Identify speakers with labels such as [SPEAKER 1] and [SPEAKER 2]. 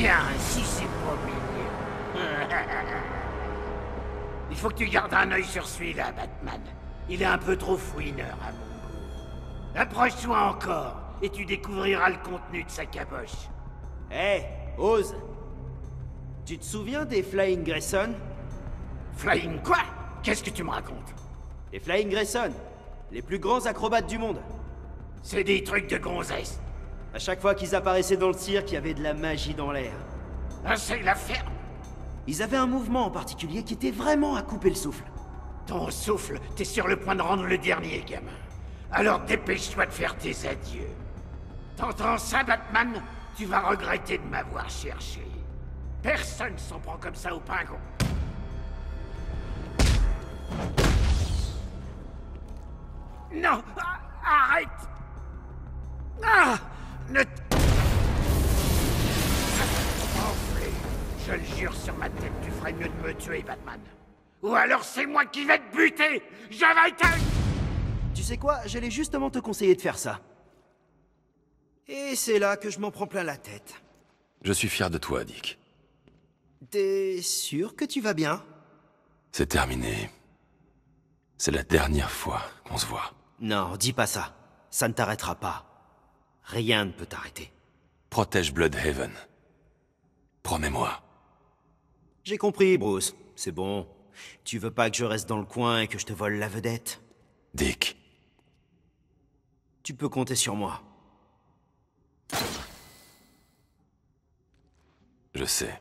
[SPEAKER 1] Tiens, si c'est pas mignon. Il faut que tu gardes un œil sur celui-là, Batman. Il est un peu trop fouineur à mon goût. Approche-toi encore, et tu découvriras le contenu de sa caboche.
[SPEAKER 2] Hé, Ose Tu te souviens des Flying Grayson?
[SPEAKER 1] Flying quoi? Qu'est-ce que tu me racontes?
[SPEAKER 2] Les Flying Grayson Les plus grands acrobates du monde
[SPEAKER 1] C'est des trucs de gonzesse.
[SPEAKER 2] À chaque fois qu'ils apparaissaient dans le cirque, il y avait de la magie dans l'air.
[SPEAKER 1] Ah, c'est la ferme.
[SPEAKER 2] Ils avaient un mouvement en particulier qui était vraiment à couper le souffle.
[SPEAKER 1] Ton souffle, t'es sur le point de rendre le dernier, gamin. Alors dépêche-toi de faire tes adieux. T'entends ça, Batman Tu vas regretter de m'avoir cherché. Personne s'en prend comme ça au pingon. Non Arrête Ne... Je le jure sur ma tête, tu ferais mieux de me tuer, Batman. Ou alors c'est moi qui vais te buter Je vais te...
[SPEAKER 2] Tu sais quoi J'allais justement te conseiller de faire ça. Et c'est là que je m'en prends plein la tête.
[SPEAKER 3] Je suis fier de toi, Dick.
[SPEAKER 2] T'es sûr que tu vas bien?
[SPEAKER 3] C'est terminé. C'est la dernière fois qu'on se voit.
[SPEAKER 2] Non, dis pas ça. Ça ne t'arrêtera pas. Rien ne peut t'arrêter.
[SPEAKER 3] Protège Bloodhaven. Promets-moi.
[SPEAKER 2] J'ai compris, Bruce. C'est bon. Tu veux pas que je reste dans le coin et que je te vole la vedette?
[SPEAKER 3] Dick.
[SPEAKER 2] Tu peux compter sur moi.
[SPEAKER 3] Je sais.